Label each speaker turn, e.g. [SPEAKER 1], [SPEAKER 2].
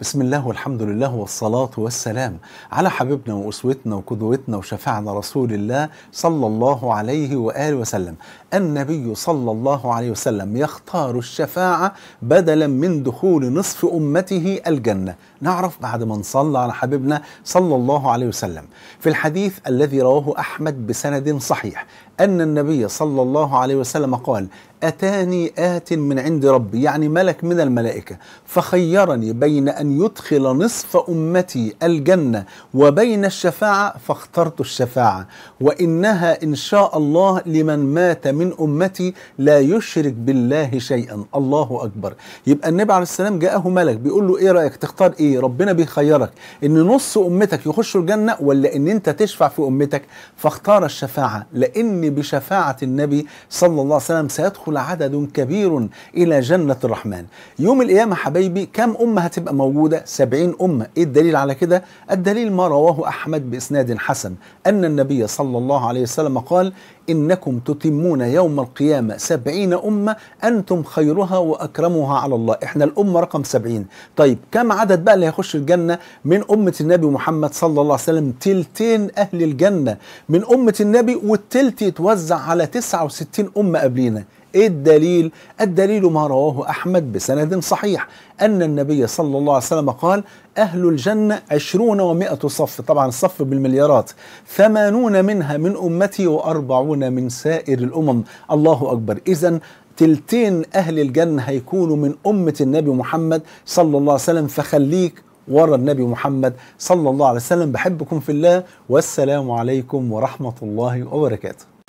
[SPEAKER 1] بسم الله والحمد لله والصلاة والسلام على حبيبنا وأسوتنا وقدوتنا وشفاعنا رسول الله صلى الله عليه وآله وسلم. النبي صلى الله عليه وسلم يختار الشفاعة بدلا من دخول نصف أمته الجنة. نعرف بعد ما نصلى على حبيبنا صلى الله عليه وسلم. في الحديث الذي رواه أحمد بسند صحيح أن النبي صلى الله عليه وسلم قال أتاني آت من عند ربي. يعني ملك من الملائكة. فخيرني بين أن يدخل نصف أمتي الجنة وبين الشفاعة فاخترت الشفاعة. وإنها إن شاء الله لمن مات من أمتي لا يشرك بالله شيئا. الله أكبر. يبقى النبي عليه السلام جاءه ملك بيقول له إيه رأيك؟ تختار إيه؟ ربنا بيخيرك. إن نص أمتك يخشوا الجنة ولا إن أنت تشفع في أمتك؟ فاختار الشفاعة. لأن بشفاعة النبي صلى الله عليه وسلم سيدخل عدد كبير إلى جنة الرحمن. يوم القيامة حبايبي كم أمة هتبقى موجودة. سبعين أمة إيه الدليل على كده؟ الدليل ما رواه أحمد بإسناد حسن أن النبي صلى الله عليه وسلم قال إنكم تتمون يوم القيامة سبعين أمة أنتم خيرها وأكرمها على الله. إحنا الأمة رقم سبعين. طيب كم عدد بقى اللي هيخش الجنة؟ من أمة النبي محمد صلى الله عليه وسلم تلتين أهل الجنة. من أمة النبي والتلت يتوزع على 69 أمة قبلينا. إيه الدليل؟ الدليل ما رواه أحمد بسند صحيح أن النبي صلى الله عليه وسلم قال أهل الجنة عشرون ومائة صف طبعا الصف بالمليارات. ثمانون منها من أمتي وأربعون من سائر الأمم. الله أكبر. اذا تلتين أهل الجنة هيكونوا من أمة النبي محمد صلى الله عليه وسلم. فخليك ورا النبي محمد صلى الله عليه وسلم. بحبكم في الله. والسلام عليكم ورحمة الله وبركاته.